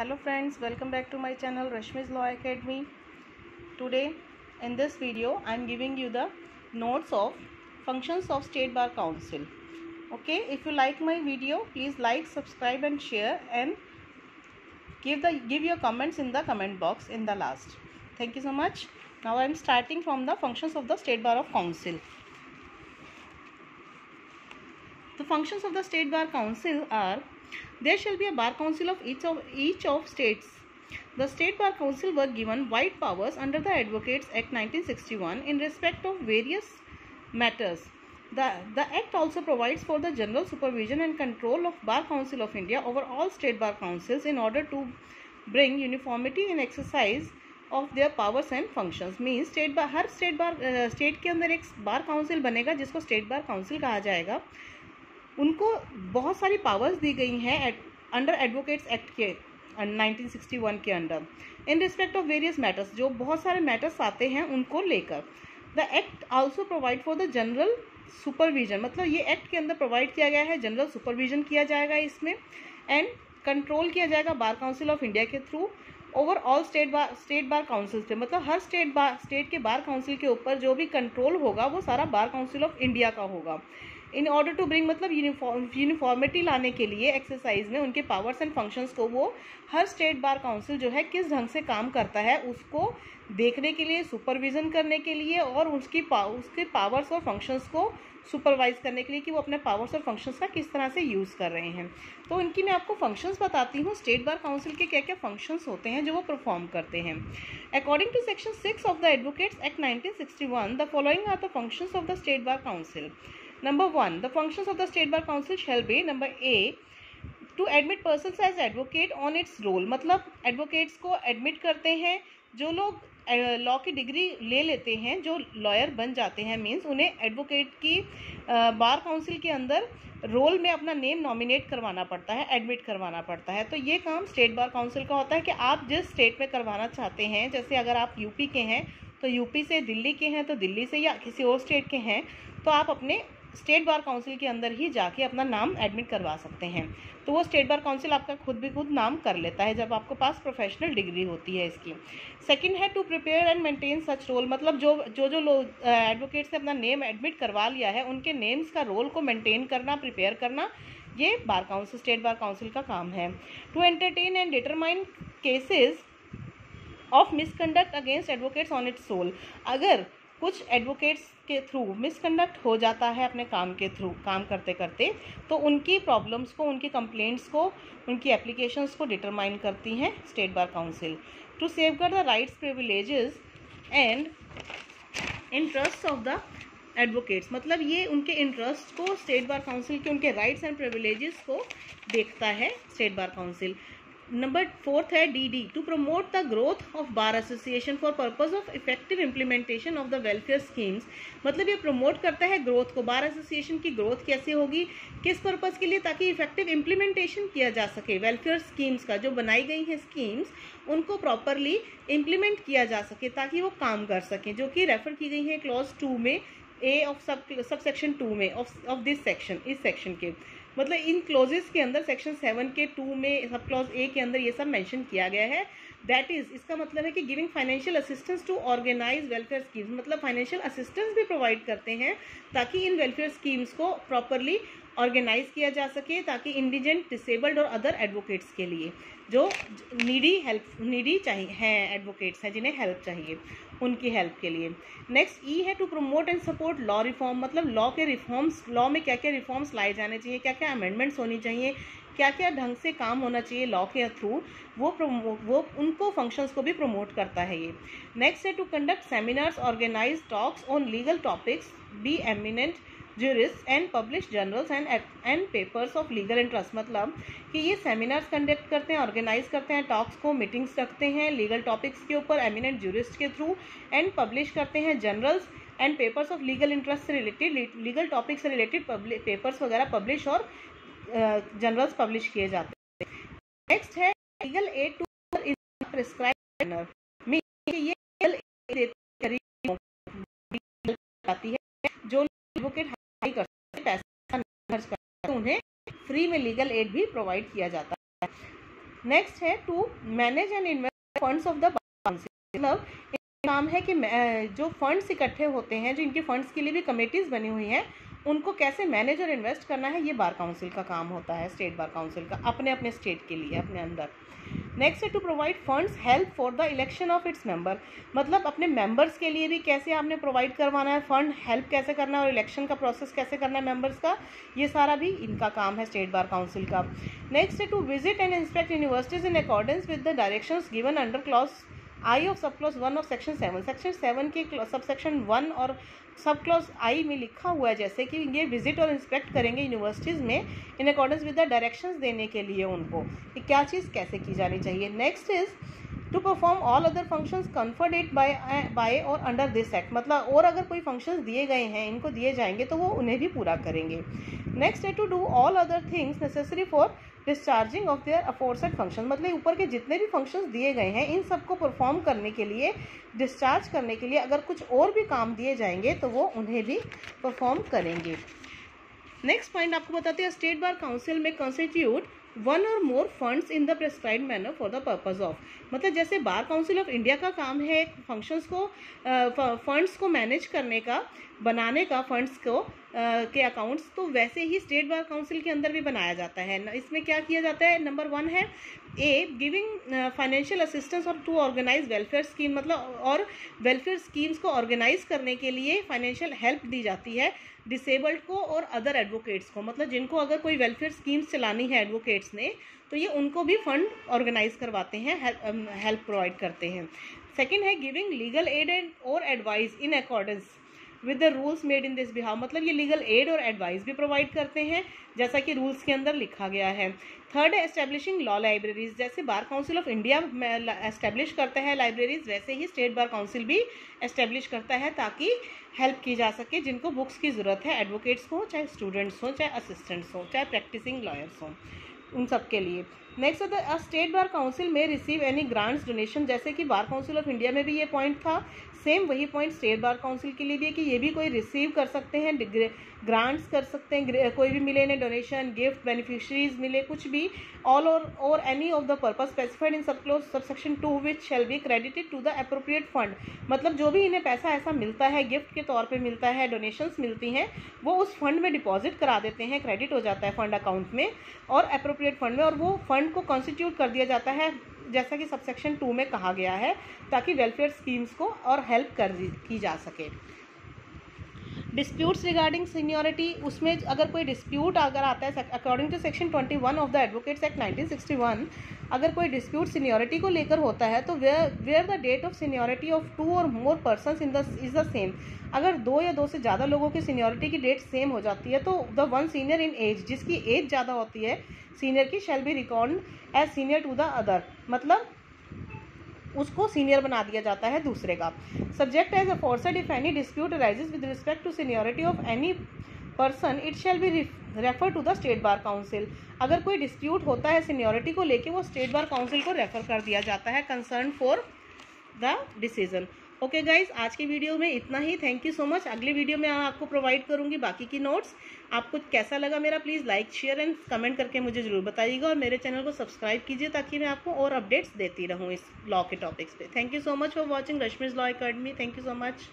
hello friends welcome back to my channel rashmi's law academy. Today in this video i'm giving you the notes of functions of state bar council. Okay if you like my video please like subscribe and share and give the give your comments in the comment box in the last. Thank you so much. Now i'm starting from the functions of the state bar of council. The functions of the state bar council are there shall be a bar council of each of each of states. The state bar council were given wide powers under the Advocates Act 1961 in respect of various matters. The, the Act also provides for the general supervision and control of Bar Council of India over all state bar councils in order to bring uniformity in exercise of their powers and functions. Means state bar her state bar state के अंदर एक bar council बनेगा जिसको state bar council कहा जाएगा उनको बहुत सारी पावर्स दी गई हैं अंडर एडवोकेट्स एक्ट के 1961 के under in respect of various matters जो बहुत सारे मैटर्स आते हैं उनको लेकर। The act also provide for the general supervision मतलब ये एक्ट के अंदर प्रोवाइड किया गया है जनरल सुपरविजन किया जाएगा इसमें एंड कंट्रोल किया जाएगा बार काउंसिल ऑफ़ इंडिया के through overall state bar state bar council पे। मतलब हर स्टेट बार स्टेट के बार काउंसिल के ऊपर जो भी कंट्रोल होगा, वो सारा बार काउंसिल ऑफ़ इंडिया का होगा। इन ऑर्डर टू ब्रिंग मतलब यूनिफॉर्मिटी लाने के लिए एक्सरसाइज में उनके पावर्स एंड फ़ंक्शंस को वो हर स्टेट बार काउंसिल जो है किस ढंग से काम करता है उसको देखने के लिए सुपरविजन करने के लिए और उसकी पा, उसके पावर्स और फ़ंक्शंस को सुपरवाइज करने के लिए कि वो अपने पावर्स और फ़ंक्शंस का किस तरह से यूज़ कर रहे हैं। तो इनकी मैं आपको फ़ंक्शंस बताती हूँ स्टेट बार काउंसिल के क्या क्या फ़ंक्शंस होते हैं जो वो परफॉर्म करते हैं। According to section six of the advocates act nineteen sixty one the following are the functions of the state bar council Number 1. The functions of the State Bar Council shall be, number A. To admit persons as advocate on its roll. मतलब advocates को admit करते हैं, जो लोग law की degree ले लेते हैं, जो लॉयर बन जाते हैं मीन्स उन्हें एडवोकेट की बार काउंसिल के अंदर रोल में अपना नेम नॉमिनेट करवाना पड़ता है एडमिट करवाना पड़ता है तो ये काम स्टेट बार काउंसिल का होता है कि आप जिस स्टेट में करवाना चाहते हैं, जैसे अगर आप यूपी के हैं तो यूपी से दिल्ली के हैं तो दिल्ली से या किसी और स्टेट के हैं तो आप अपने स्टेट बार काउंसिल के अंदर ही जाके अपना नाम एडमिट करवा सकते हैं। तो वो स्टेट बार काउंसिल आपका खुद भी खुद नाम कर लेता है जब आपके पास प्रोफेशनल डिग्री होती है इसकी। सेकंड है to prepare and maintain such roll मतलब जो जो जो लोग एडवोकेट्स ने अपना नेम एडमिट करवा लिया है, उनके नेम्स का रोल को मेंटेन करना प्रिपेयर करना, ये bar council, state bar council का काम है। To entertain and determine cases of misconduct against advocates on its sole अगर कुछ एडवोकेट्स के थ्रू मिसकंडक्ट हो जाता है अपने काम के थ्रू काम करते करते तो उनकी प्रॉब्लम्स को, उनकी कंप्लेंट्स को, उनकी एप्लीकेशंस को डिटरमाइन करती हैं state bar council to safeguard the rights privileges and interest of the advocates मतलब ये उनके इंटरेस्ट को स्टेट बार काउंसिल के, उनके राइट्स एंड प्रिविलेजेस को देखता है state bar council number fourth है D D to promote the growth of bar association for purpose of effective implementation of the welfare schemes मतलब ये प्रमोट करता है ग्रोथ को। बार एसोसिएशन की ग्रोथ कैसे होगी? किस पर्पज़ के लिए? ताकि इफ़ेक्टिव इम्प्लीमेंटेशन किया जा सके। वेलफेयर स्कीम्स का, जो बनाई गई हैं स्कीम्स उनको प्रॉपरली इम्प्लीमेंट किया जा सके, ताकि वो काम कर सकें। जो कि रेफर की गई है क्लॉज टू में A of sub sub section two में ऑफ़ ऑफ़ दिस सेक्शन इस सेक्शन के। मतलब इन क्लोजेस के अंदर सेक्शन सेवन के टू में सब क्लॉज ए के अंदर ये सब मेंशन किया गया है। दैट इज़ इसका मतलब है कि giving financial assistance to organise welfare schemes मतलब फाइनेंशियल असिस्टेंस भी प्रोवाइड करते हैं ताकि इन वेलफेयर स्कीम्स को प्रॉपरली ऑर्गेनाइज किया जा सके, ताकि indigent disabled or other advocates के लिए। जो नीडी हेल्प, नीडी चाहिए, हैं एडवोकेट्स हैं, जिन्हें हेल्प चाहिए, उनकी हेल्प के लिए। नेक्स्ट ई e है to promote and support law reform मतलब लॉ के रिफॉर्म्स लॉ में क्या क्या रिफॉर्म्स लाए जाने चाहिए क्या क्या अमेंडमेंट्स होनी चाहिए क्या क्या ढंग से काम होना चाहिए लॉ के थ्रू वो प्रमोट वो उनको फ़ंक्शंस को भी प्रमोट करता है ये। नेक्स्ट है to conduct seminars organise talks on legal topics by eminent jurist and publish journals and and papers of legal interest मतलब कि ये सेमिनार्स कंडक्ट करते हैं ऑर्गेनाइज करते हैं टॉक्स को मीटिंग्स रखते हैं लीगल टॉपिक्स के ऊपर एमिनेंट जूरिस्ट के थ्रू एंड पब्लिश करते हैं journals and papers of legal interest से रिलेटेड लीगल टॉपिक से रिलेटेड पेपर्स वगैरह पब्लिश और जर्नल्स पब्लिश किए जाते हैं। नेक्स्ट है लीगल एड टू प्रिस्क्राइब ये जाती है जो एडवोकेट कर सकते पैसा खर्च कर उन्हें फ्री में लीगल एड भी प्रोवाइड किया जाता है। नेक्स्ट है to manage and invest funds of the मतलब काम है कि जो फंड्स इकट्ठे होते हैं, जो इनके फंड्स के लिए भी कमेटीज बनी हुई हैं, उनको कैसे मैनेज और इन्वेस्ट करना है, ये बार काउंसिल का काम होता है स्टेट बार काउंसिल का अपने अपने स्टेट के लिए, अपने अंदर। नेक्स्ट है to provide funds help for the election of its member मतलब अपने मेंबर्स के लिए भी कैसे आपने प्रोवाइड करवाना है फंड हेल्प कैसे करना है और इलेक्शन का प्रोसेस कैसे करना है मेंबर्स का, ये सारा भी इनका काम है स्टेट बार काउंसिल का. नेक्स्ट है to visit and inspect universities in accordance with the direction given under clause I of sub clause one of section seven. Section seven के सब सेक्शन वन और सब क्लॉज आई में लिखा हुआ है जैसे कि ये विज़िट और इंस्पेक्ट करेंगे यूनिवर्सिटीज़ में in accordance with the directions देने के लिए उनको। कि क्या चीज़ कैसे की जानी चाहिए? Next is to perform all other functions conferred by by or under this act. मतलब और अगर कोई फ़ंक्शंस दिए गए हैं, इनको दिए जाएँगे तो वो उन्हें भी पूरा करेंगे। नेक्स्ट है to do all other things necessary for discharging of their aforesaid function मतलब ऊपर के जितने भी फ़ंक्शंस दिए गए हैं, इन सबको परफॉर्म करने के लिए डिस्चार्ज करने के लिए अगर कुछ और भी काम दिए जाएँगे तो वो उन्हें भी परफॉर्म करेंगे। नेक्स्ट पॉइंट आपको बताते हैं state bar council may constitute one or more funds in the prescribe manner for the purpose of मतलब जैसे बार काउंसिल ऑफ़ इंडिया का काम है फ़ंक्शंस को फंड्स को मैनेज करने का, बनाने का फंड्स को के अकाउंट्स तो वैसे ही स्टेट बार काउंसिल के अंदर भी बनाया जाता है। इसमें क्या किया जाता है? नंबर वन है A giving financial assistance or to organise welfare scheme मतलब और वेलफेयर स्कीम्स को ऑर्गेनाइज करने के लिए फाइनेंशियल हेल्प दी जाती है डिसेबल्ड को और अदर एडवोकेट्स को। मतलब जिनको अगर कोई वेलफेयर स्कीम्स चलानी है एडवोकेट्स ने तो ये उनको भी फंड ऑर्गेनाइज करवाते हैं हेल्प प्रोवाइड करते हैं। सेकेंड है giving legal aid and or advice in accordance with the rules made in this behalf मतलब ये लीगल एड और एडवाइस भी प्रोवाइड करते हैं, जैसा कि रूल्स के अंदर लिखा गया है। थर्ड है एस्टेब्लिशिंग लॉ लाइब्रेरीज जैसे bar council of India establish करता है लाइब्रेरीज वैसे ही स्टेट बार काउंसिल भी एस्टेब्लिश करता है ताकि हेल्प की जा सके, जिनको बुक्स की ज़रूरत है एडवोकेट्स को चाहे स्टूडेंट्स हों, चाहे असिस्टेंट्स हों, चाहे प्रैक्टिसिंग लॉयर्स हों, उन सब के लिए। Next the state bar council may receive any grants donation जैसे कि बार काउंसिल ऑफ़ इंडिया में भी ये पॉइंट था। सेम वही पॉइंट स्टेट बार काउंसिल के लिए भी है कि ये भी कोई रिसीव कर सकते हैं ग्रांट्स कर सकते हैं कोई भी मिले, इन्हें डोनेशन गिफ्ट बेनिफिशरीज मिले, कुछ भी all or or any of the purpose specified in sub clause sub section two which shall be credited to the appropriate fund मतलब जो भी इन्हें पैसा ऐसा मिलता है गिफ्ट के तौर पर मिलता है डोनेशंस मिलती हैं, वो उस फंड में डिपॉजिट करा देते हैं क्रेडिट हो जाता है फंड अकाउंट में और अप्रोप्रिएट फंड में और वो फंड को कॉन्स्टिट्यूट कर दिया जाता है जैसा कि सबसेक्शन टू में कहा गया है, ताकि वेलफेयर स्कीम्स को और हेल्प कर की जा सके। डिस्प्यूट्स रिगार्डिंग सीनियोरिटी उसमें अगर कोई डिस्प्यूट अगर आता है according to section twenty one of the advocates act nineteen sixty one अगर कोई डिस्प्यूट सीनियोरिटी को लेकर होता है तो where where the date of seniority of two or more person in the is the same अगर दो या दो से ज़्यादा लोगों की सीनियोरिटी की डेट सेम हो जाती है तो the one senior in age जिसकी एज ज़्यादा होती है सीनियर की shall be record as senior to the other मतलब उसको सीनियर बना दिया जाता है दूसरे का। Subject as aforesaid if any dispute arises with respect to seniority of any person it shall be refer to the state bar council अगर कोई डिस्प्यूट होता है सीनियोरिटी को लेके, वो स्टेट बार काउंसिल को रेफर कर दिया जाता है concern for the decision okay guys आज के वीडियो में इतना ही. थैंक यू सो मच अगले वीडियो में आपको प्रोवाइड करूँगी बाकी की नोट्स आपको कैसा लगा मेरा please like share and comment करके मुझे ज़रूर बताइएगा और मेरे चैनल को सब्सक्राइब कीजिए ताकि मैं आपको और अपडेट्स देती रहूँ इस लॉ के टॉपिक्स पे. Thank you so much for watching Rashmi's law academy thank you so much